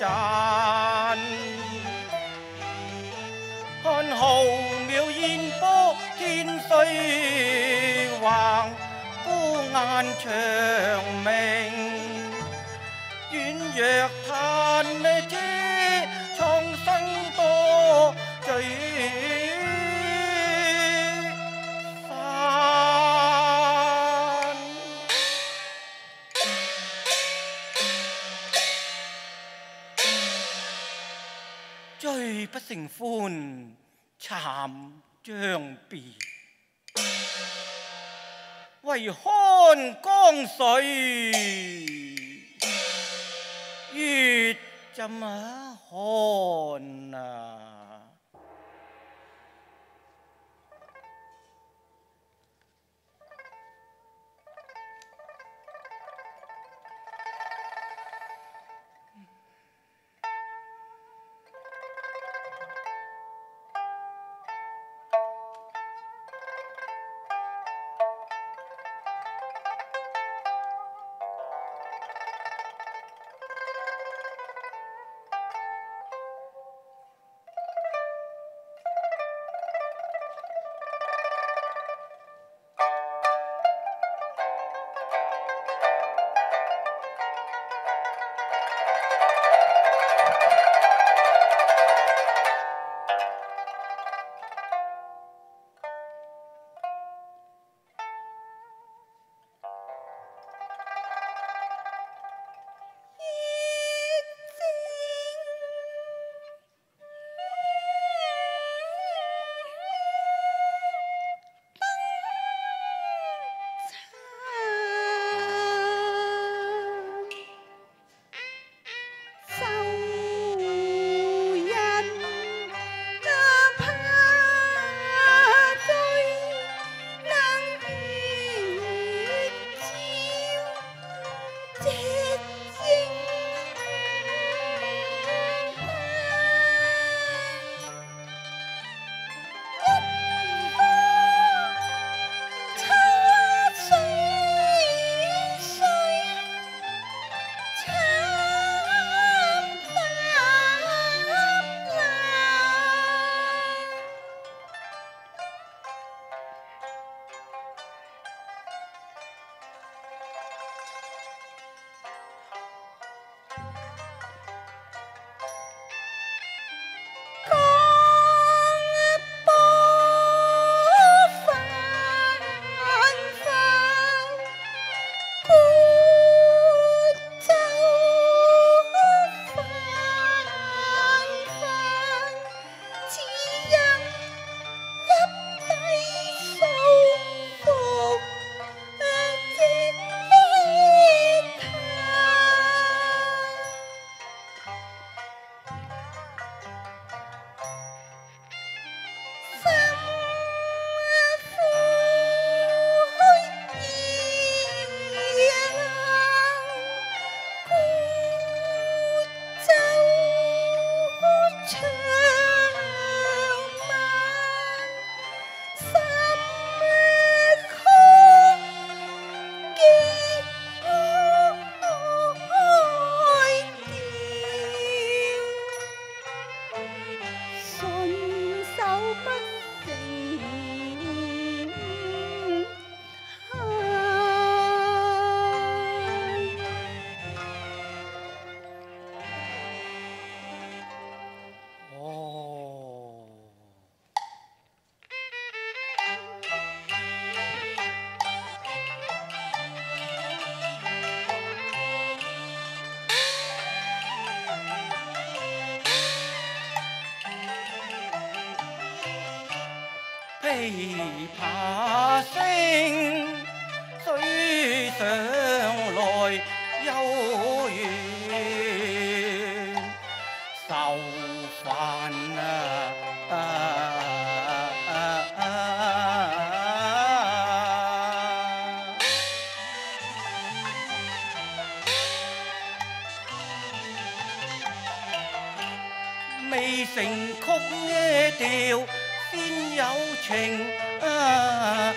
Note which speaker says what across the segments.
Speaker 1: 看豪渺烟波，天水横，孤雁长鸣，远若。乘欢惨将别，为看江水月，怎么寒啊？調先有情啊！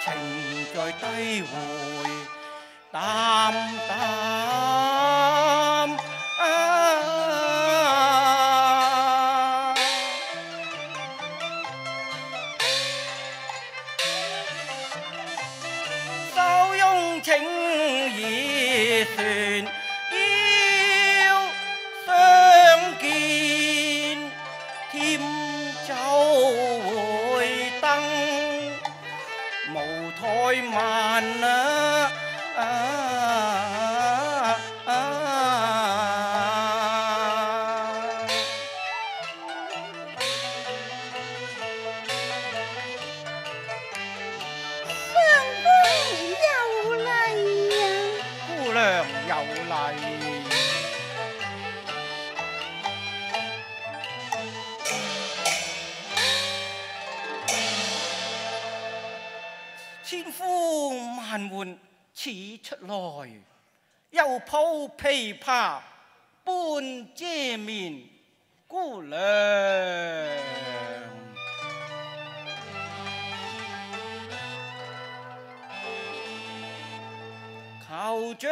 Speaker 1: 情在低湖。琵琶半遮面姑娘。求将。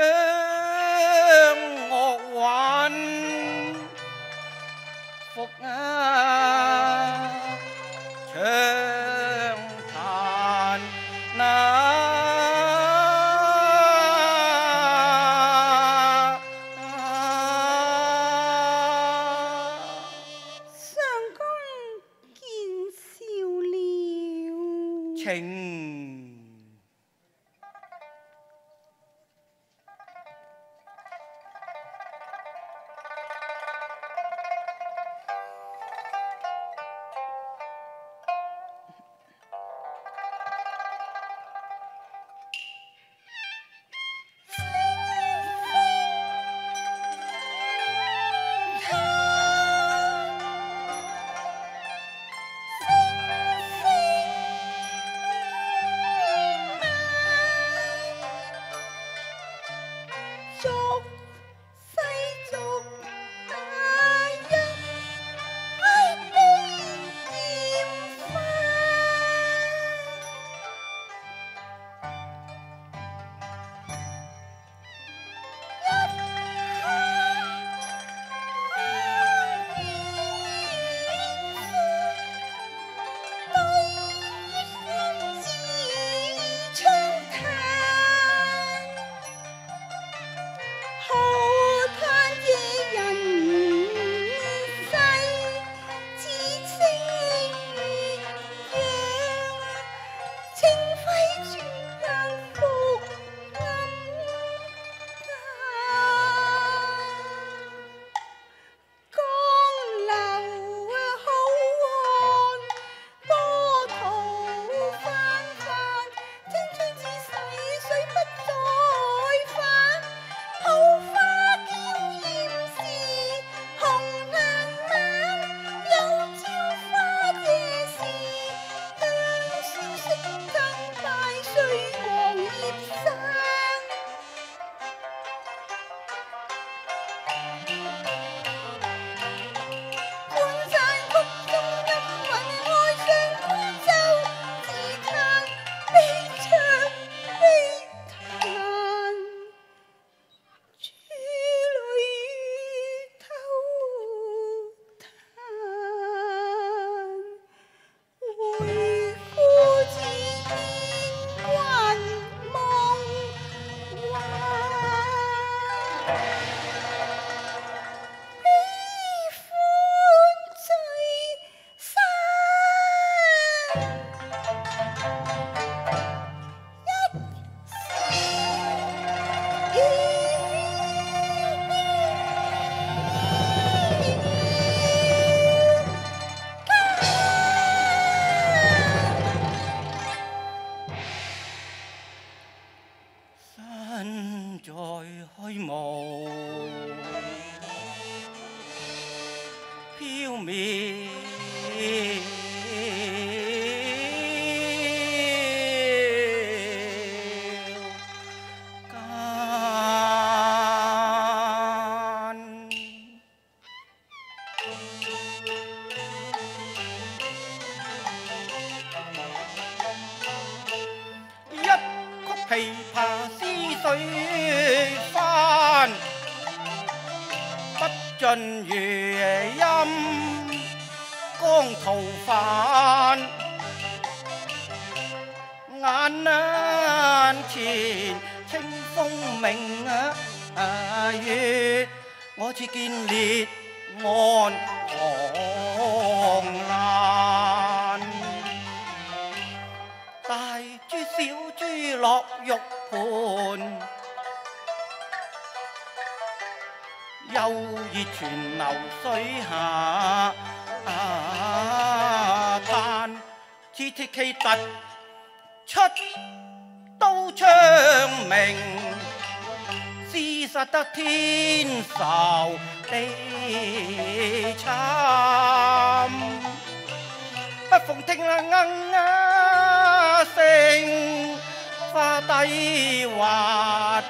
Speaker 1: 前清風明啊月，我似見烈岸黃蘭。大珠小珠落玉盤，悠熱泉流水下啊，似鐵騎突出刀枪明，厮杀得天仇地惨。不逢听啦莺啊声，花低滑，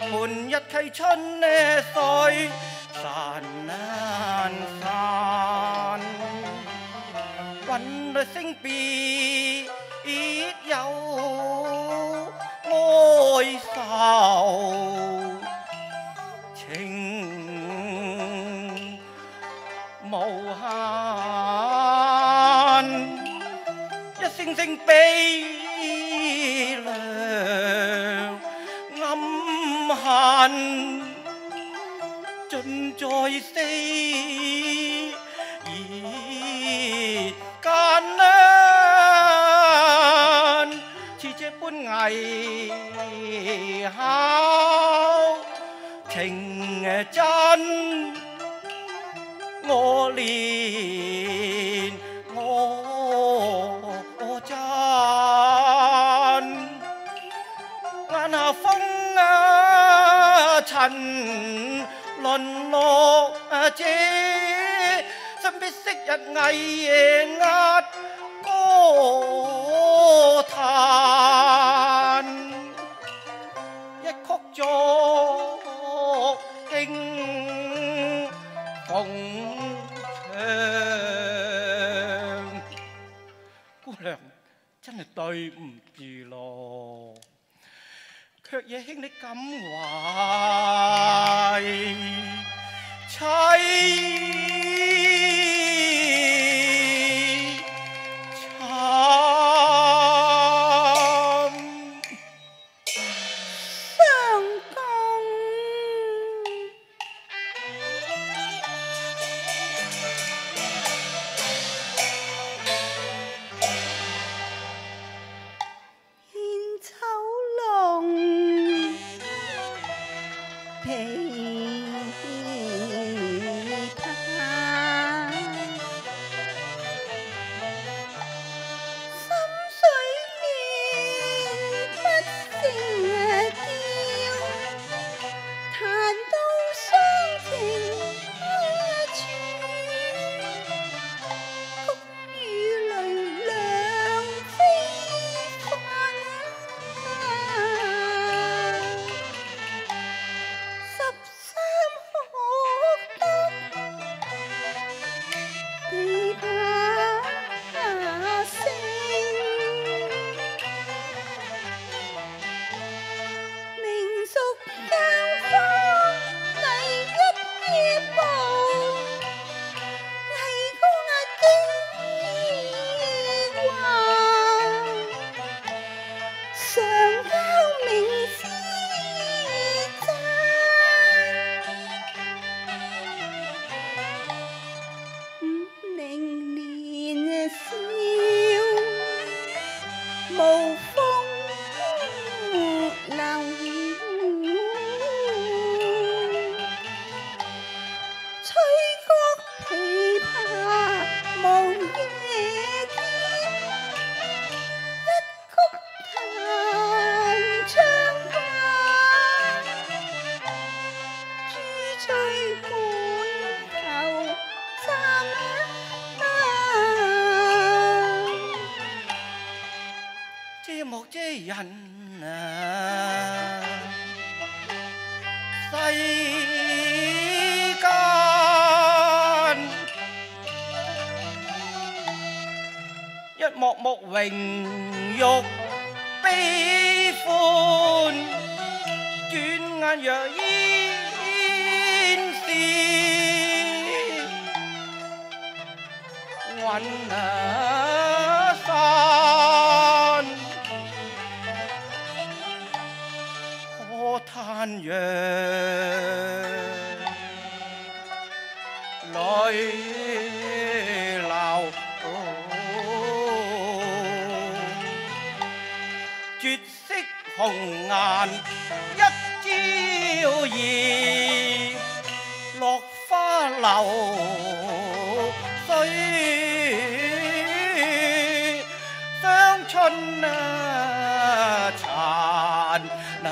Speaker 1: 盘日溪春呢水散散， 啊塵淪落啊這，身必昔日藝壓歌壇，一曲作興鳳唱。姑娘真系对唔住咯，却也兴你感
Speaker 2: 怀，妻。琵
Speaker 1: 世间一幕幕榮辱悲歡，轉眼若煙消，雲啊可嘆若淚。紅顏一朝兒，落花流水，傷春啊殘啊！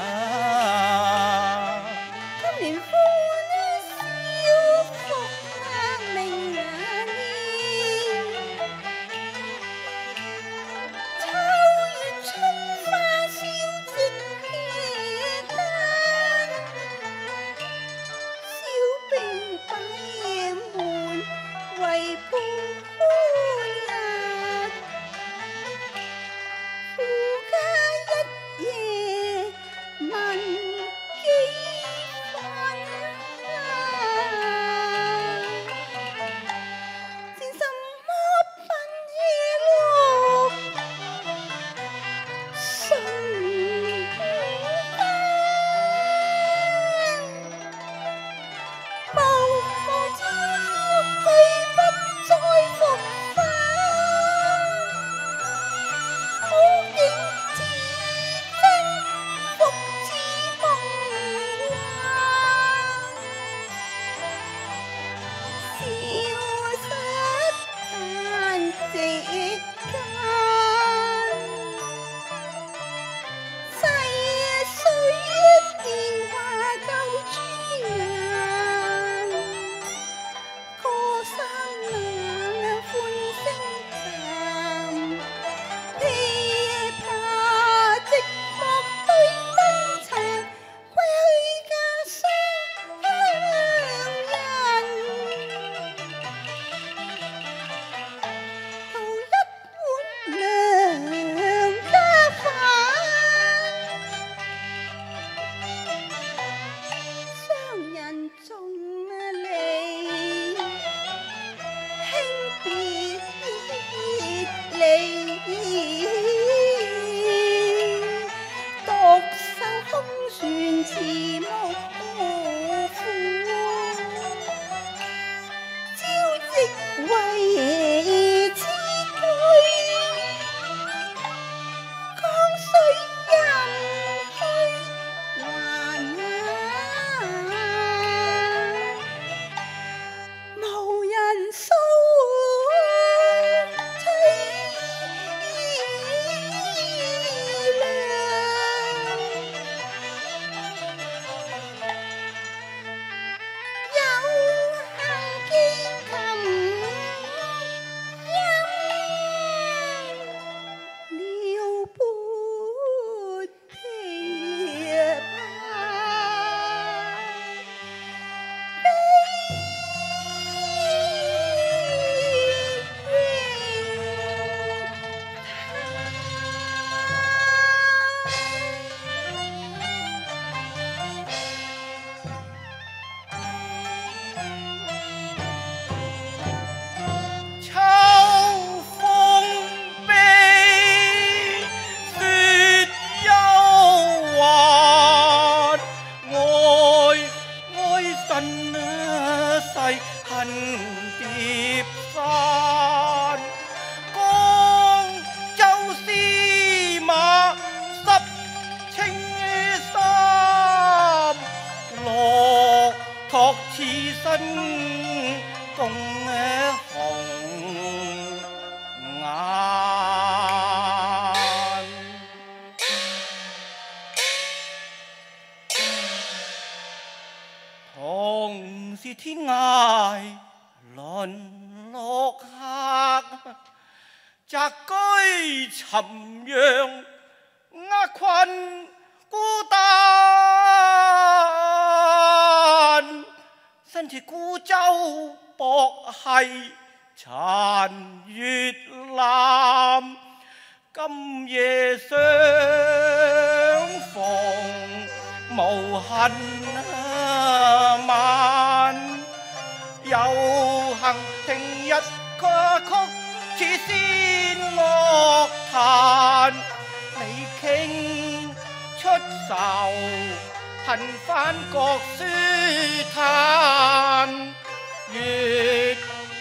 Speaker 1: hum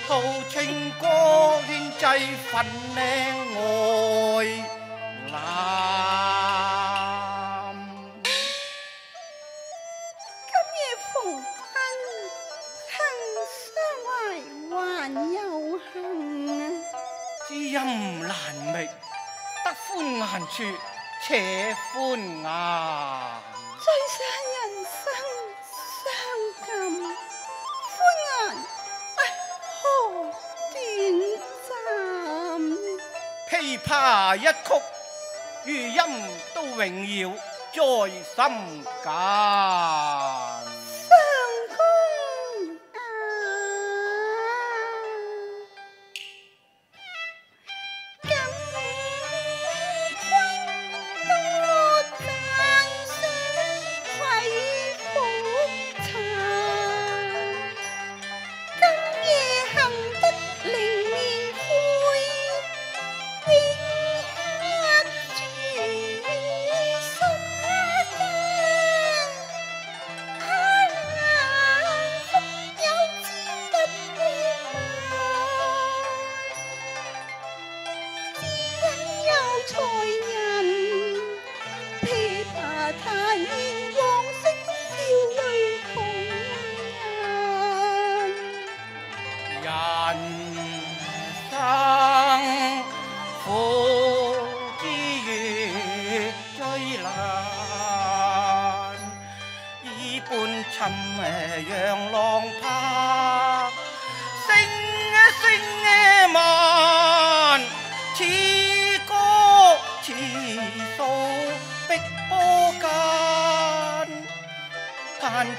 Speaker 1: 月套清歌献祭粉靓爱男。
Speaker 2: 今夜逢恨，恨相怀还有幸啊！
Speaker 1: 知音难觅，得歡顏處且歡顏。他一曲，余音都荣耀在心间。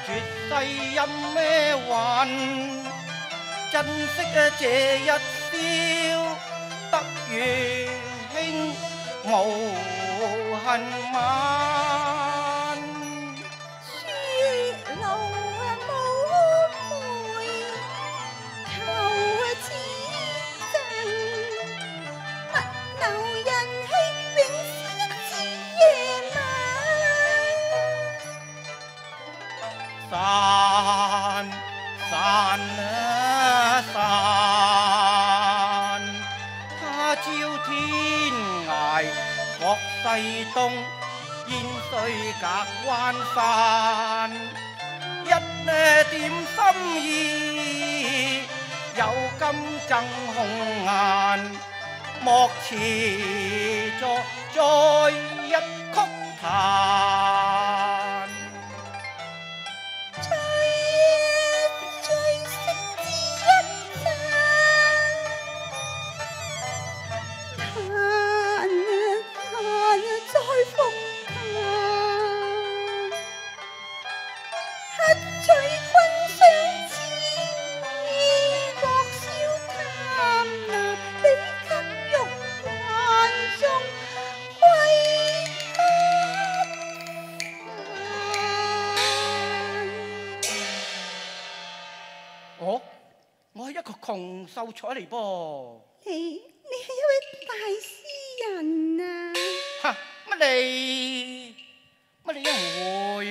Speaker 1: 绝世音咩运，珍惜啊这一宵，得如轻无恨晚。西東，煙須隔關山。一呢点心意，有金赠红颜，莫辞作再一曲弹。窮秀才嚟噃。
Speaker 2: 你你係一位大詩人啊！
Speaker 1: 哈乜你乜你又會？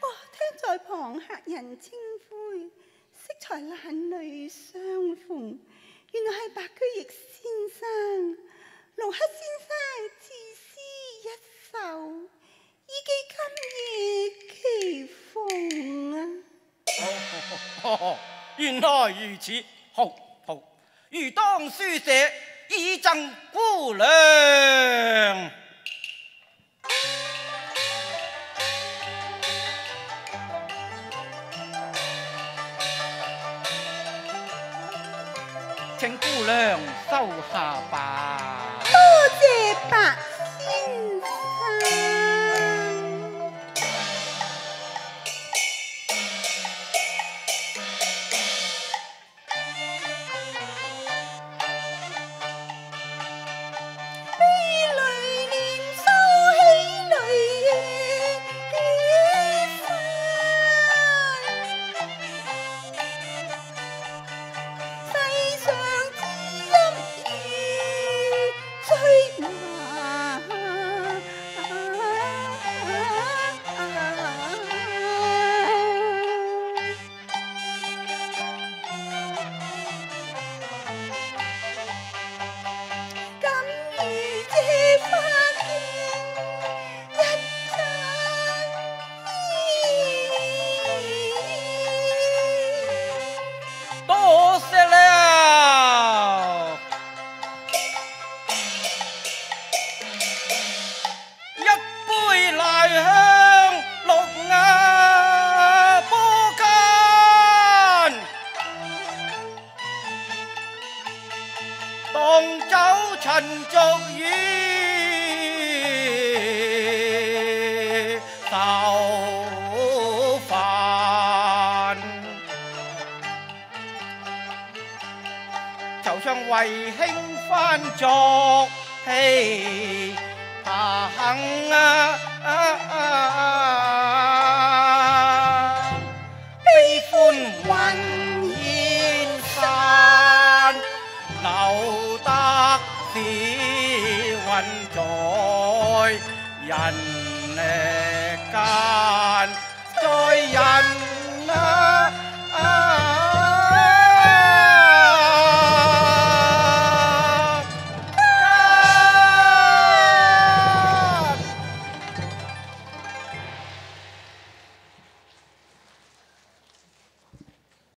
Speaker 2: 哦，聽在旁客人稱呼，適才爛淚相逢，原來係白居易先生。盧克先生自詩一首，以寄今夜奇逢啊！
Speaker 1: 哦，原來如此，好好，如当书写以赠姑娘。请姑娘收下吧。
Speaker 2: 多谢白陈俗雨
Speaker 1: 愁烦，就将为兴翻作戏啊。人嚟間，再人。